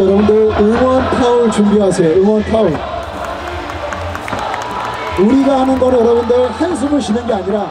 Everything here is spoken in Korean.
자, 여러분들 응원 타올 준비하세요. 응원 타올. 우리가 하는 거는 여러분들 한숨을 쉬는 게 아니라